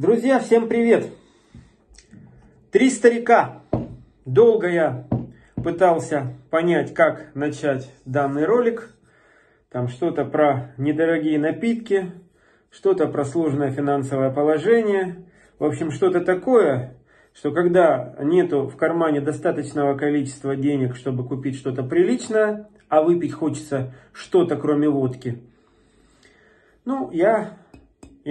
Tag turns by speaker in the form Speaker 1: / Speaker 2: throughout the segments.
Speaker 1: Друзья, всем привет! Три старика. Долго я пытался понять, как начать данный ролик. Там что-то про недорогие напитки, что-то про сложное финансовое положение. В общем, что-то такое, что когда нету в кармане достаточного количества денег, чтобы купить что-то приличное, а выпить хочется что-то кроме водки. Ну, я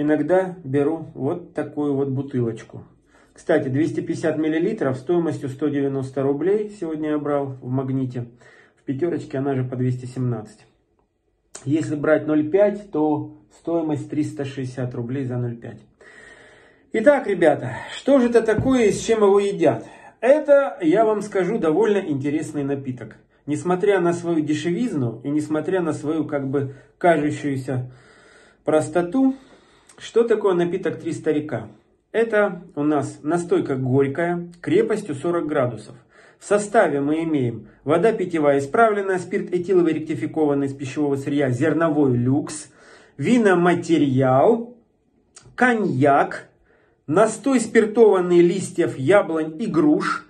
Speaker 1: иногда беру вот такую вот бутылочку. Кстати, 250 миллилитров стоимостью 190 рублей сегодня я брал в магните. В пятерочке она же по 217. Если брать 0,5, то стоимость 360 рублей за 0,5. Итак, ребята, что же это такое и с чем его едят? Это, я вам скажу, довольно интересный напиток. Несмотря на свою дешевизну и несмотря на свою как бы кажущуюся простоту, что такое напиток «Три старика»? Это у нас настойка горькая, крепостью 40 градусов. В составе мы имеем вода питьевая исправленная, спирт этиловый ректификованный из пищевого сырья, зерновой люкс, виноматериал, коньяк, настой спиртованный листьев яблонь и груш,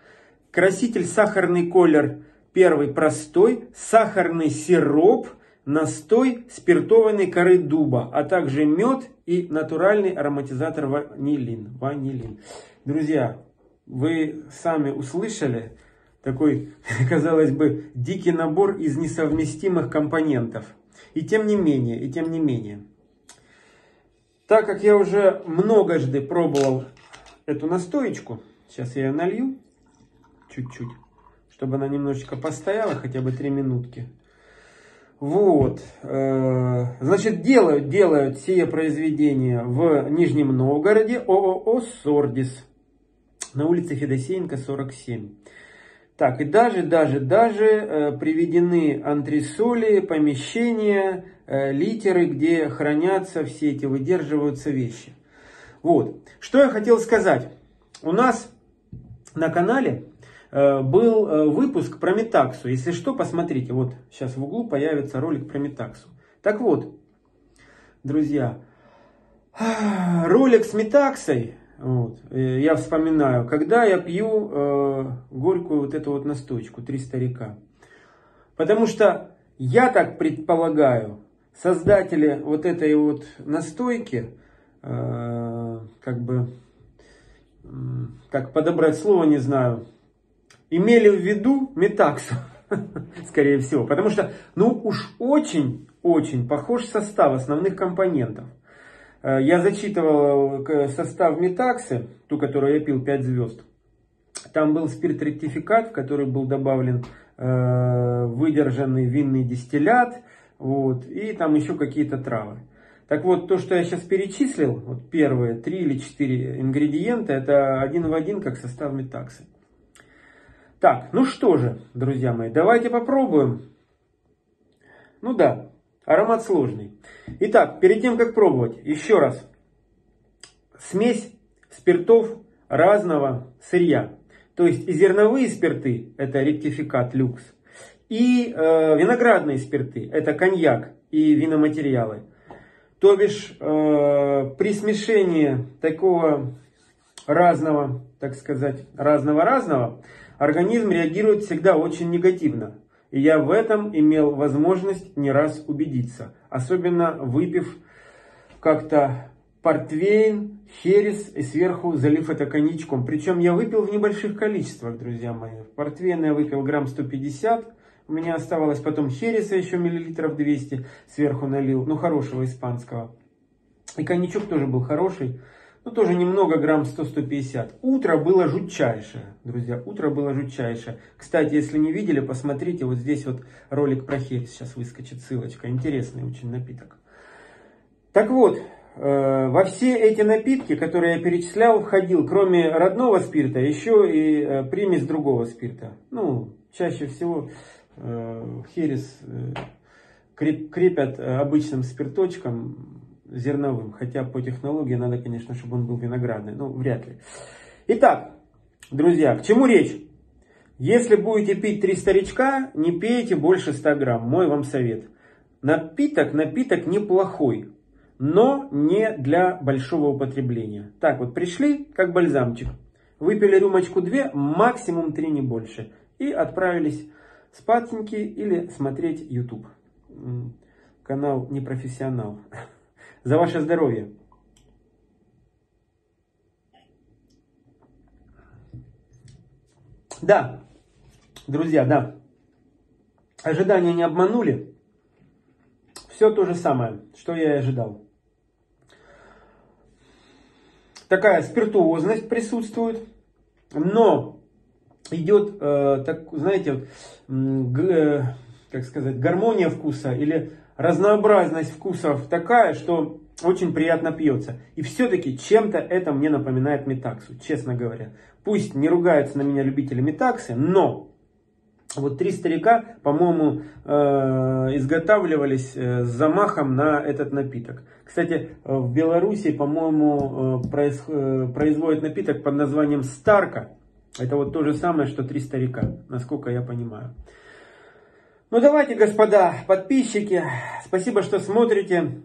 Speaker 1: краситель сахарный колер первый простой, сахарный сироп – настой спиртованной коры дуба, а также мед и натуральный ароматизатор ванилин. ванилин. Друзья, вы сами услышали такой, казалось бы, дикий набор из несовместимых компонентов. И тем не менее, и тем не менее. Так как я уже многожды пробовал эту настоечку, сейчас я ее налью чуть-чуть, чтобы она немножечко постояла, хотя бы 3 минутки. Вот, э, значит, делают, делают сие произведения в Нижнем Новгороде ООО «Сордис» на улице Федосеенко, 47. Так, и даже, даже, даже э, приведены антресоли, помещения, э, литеры, где хранятся все эти, выдерживаются вещи. Вот, что я хотел сказать. У нас на канале был э, выпуск про метаксу. Если что, посмотрите. Вот сейчас в углу появится ролик про метаксу. Так вот, друзья, ролик с метаксой, вот, э, я вспоминаю, когда я пью э, горькую вот эту вот настойку, три старика. Потому что я так предполагаю, создатели вот этой вот настойки, э, как бы, как подобрать слово, не знаю, имели в виду метаксу, скорее всего. Потому что, ну уж очень-очень похож состав основных компонентов. Э, я зачитывал э, состав метаксы, ту, которую я пил 5 звезд. Там был спирт-ректификат, в который был добавлен э, выдержанный винный дистиллят, вот, и там еще какие-то травы. Так вот, то, что я сейчас перечислил, вот первые три или четыре ингредиента, это один в один, как состав метаксы. Так, ну что же, друзья мои, давайте попробуем. Ну да, аромат сложный. Итак, перед тем, как пробовать, еще раз. Смесь спиртов разного сырья. То есть и зерновые спирты, это ректификат люкс, и э, виноградные спирты, это коньяк и виноматериалы. То бишь э, при смешении такого разного, так сказать, разного-разного, организм реагирует всегда очень негативно. И я в этом имел возможность не раз убедиться. Особенно выпив как-то портвейн, херес и сверху залив это коньячком. Причем я выпил в небольших количествах, друзья мои. Портвейн я выпил грамм 150. У меня оставалось потом хереса еще миллилитров 200 сверху налил. Ну, хорошего испанского. И коньячок тоже был хороший ну тоже немного, грамм 100-150. Утро было жутчайшее, друзья, утро было жутчайшее. Кстати, если не видели, посмотрите, вот здесь вот ролик про хель, сейчас выскочит ссылочка, интересный очень напиток. Так вот, э, во все эти напитки, которые я перечислял, входил, кроме родного спирта, еще и э, примесь другого спирта. Ну, чаще всего э, херес крепят обычным спирточком, зерновым. Хотя по технологии надо, конечно, чтобы он был виноградный. Ну, вряд ли. Итак, друзья, к чему речь? Если будете пить три старичка, не пейте больше 100 грамм. Мой вам совет. Напиток, напиток неплохой. но не для большого употребления. Так вот, пришли, как бальзамчик. Выпили рюмочку две, максимум три, не больше. И отправились спатеньки или смотреть YouTube. Канал непрофессионал. За ваше здоровье. Да, друзья, да. Ожидания не обманули. Все то же самое, что я и ожидал. Такая спиртуозность присутствует, но идет, э, так, знаете, э, как сказать, гармония вкуса или разнообразность вкусов такая, что очень приятно пьется. И все-таки чем-то это мне напоминает метаксу, честно говоря. Пусть не ругаются на меня любители метаксы, но вот три старика, по-моему, э, изготавливались э, с замахом на этот напиток. Кстати, в Беларуси, по-моему, э, производят напиток под названием Старка. Это вот то же самое, что три старика, насколько я понимаю. Ну давайте, господа подписчики, спасибо, что смотрите.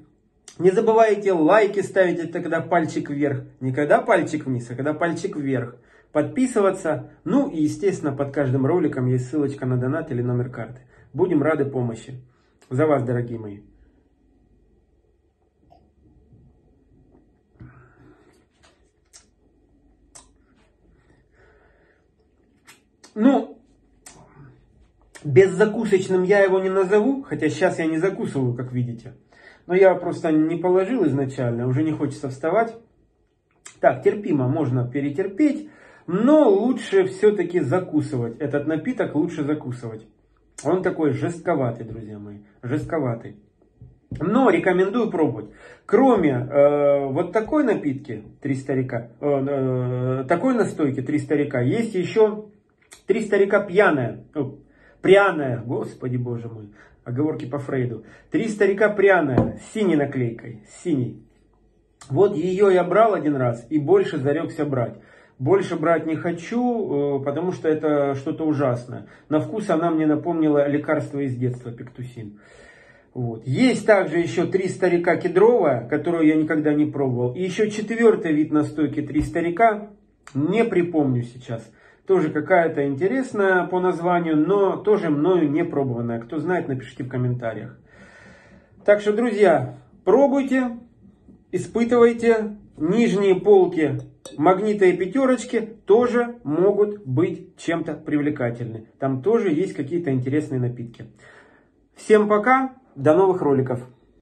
Speaker 1: Не забывайте лайки ставить, это когда пальчик вверх. Не когда пальчик вниз, а когда пальчик вверх. Подписываться. Ну и, естественно, под каждым роликом есть ссылочка на донат или номер карты. Будем рады помощи. За вас, дорогие мои. Ну, беззакусочным я его не назову, хотя сейчас я не закусываю, как видите. Но я просто не положил изначально, уже не хочется вставать. Так, терпимо, можно перетерпеть, но лучше все-таки закусывать. Этот напиток лучше закусывать. Он такой жестковатый, друзья мои, жестковатый. Но рекомендую пробовать. Кроме э, вот такой напитки, три старика, э, э, такой настойки, три старика, есть еще три старика пьяная, пряная, господи боже мой оговорки по Фрейду. Три старика пряная, с синей наклейкой, с синей. Вот ее я брал один раз и больше зарекся брать. Больше брать не хочу, э, потому что это что-то ужасное. На вкус она мне напомнила лекарство из детства, пектусин. Вот. Есть также еще три старика кедровая, которую я никогда не пробовал. И еще четвертый вид настойки три старика, не припомню сейчас. Тоже какая-то интересная по названию, но тоже мною не пробованная. Кто знает, напишите в комментариях. Так что, друзья, пробуйте, испытывайте. Нижние полки магнита и пятерочки тоже могут быть чем-то привлекательны. Там тоже есть какие-то интересные напитки. Всем пока, до новых роликов.